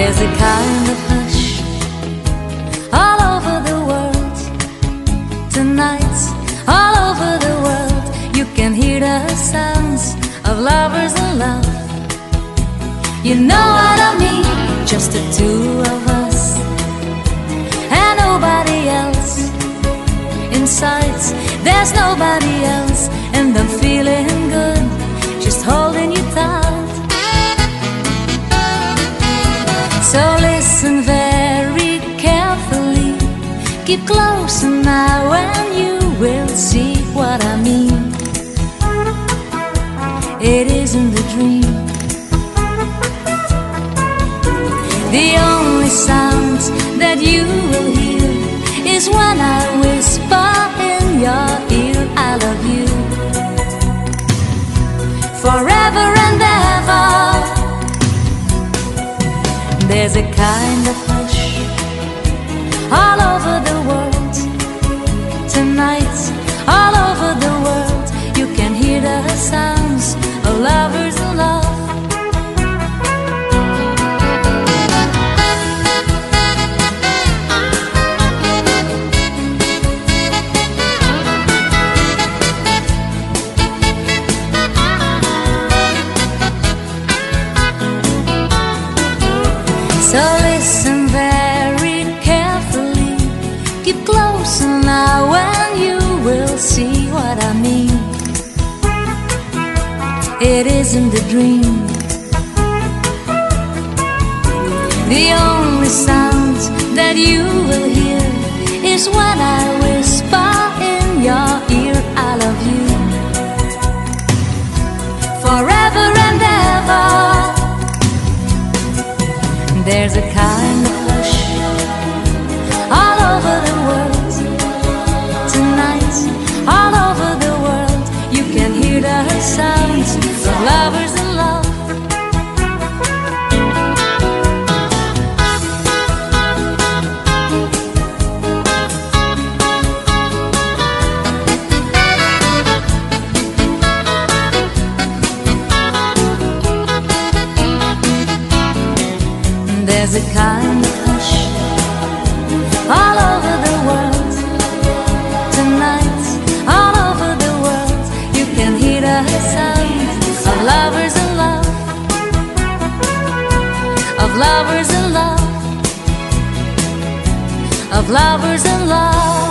There's a kind of hush all over the world tonight. All over the world, you can hear the sounds of lovers in love. You know what I mean? Just the two of us and nobody else in sight. There's nobody else, So listen very carefully, keep close now, and you will see what I mean. It isn't a dream. The only sounds that you will hear Close now, and you will see what I mean. It isn't a dream. The only sound that you will hear is when I whisper in your ear, I love you forever and ever. There's a kind of sounds of lovers in love. There's a kind lovers in love, of lovers in love.